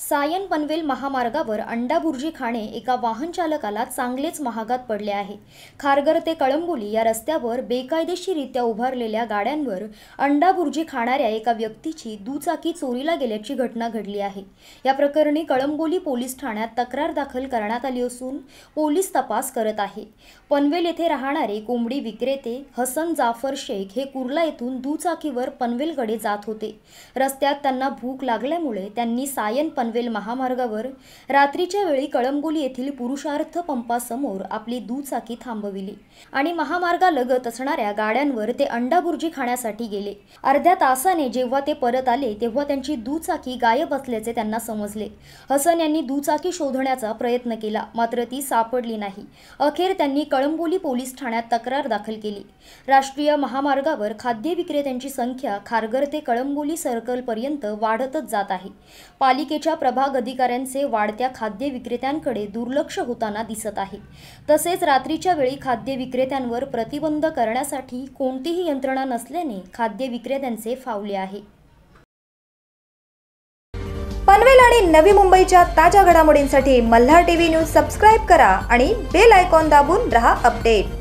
सायन पनवेल महामार्गावर अंडाबुर्जी खाणे एका वाहनचालकाला चांगलेच महागात पडले आहे. खारघर ते कळंबोली या रस्त्यावर बेकायदेशीरित्या उभारलेल्या गाड्यांवर अंडाबुर्जी खाणाऱ्या एका व्यक्तीची दुचाकी चोरीला गेल्याची घटना घडली आहे. या प्रकरणी कळंबोली पोलीस ठाण्यात तक्रार दाखल करण्यात आली असून पोलीस तपास करत आहे. पनवेल येथे राहणारे कोंबडी विक्रेते हसन जाफर शेख हे कुर्ला येथून दुचाकीवर पनवेलकडे जात होते. रस्त्यात त्यांना भूक लागल्यामुळे त्यांनी सायन पन पनवेल महामार्गावर रात्रीच्या वेळी कळंबोली येथील पुरुषार्थ पंपासमोर आपली दुचाकी थांबविली आणि महामार्गालगत असणाऱ्या गाड्यांवर ते अंडाबुर्जी खाण्यासाठी गेले. अर्ध्या तासाने जेव्हा ते परत आले तेव्हा त्यांची दुचाकी गायब असल्याचे त्यांना समजले. हसन यांनी दुचाकी शोधण्याचा प्रयत्न केला मात्र ती सापडली नाही. अखेर त्यांनी कळंबोली पोलीस ठाण्यात तक्रार दाखल केली. राष्ट्रीय महामार्गावर खाद्य विक्रेत्यांची संख्या खारघर ते कळंबोली सर्कलपर्यंत वाढतच जात आहे. पालिकेच्या प्रभाग अधिकाऱ्यांचे वाढत्या खाद्य विक्रेत्यांकडे दुर्लक्ष होताना दिसत आहे. तसेच रात्रीच्या वेळी खाद्य विक्रेत्यांवर प्रतिबंध करण्यासाठी कोणतीही यंत्रणा नसल्याने खाद्य विक्रेत्यांचे फावले आहे. पनवेल आणि नवी मुंबईच्या ताज्या घडामोडींसाठी मल्हार टीव्ही न्यूज सबस्क्राईब करा आणि बेल आयकॉन दाबून रहा अपडेट.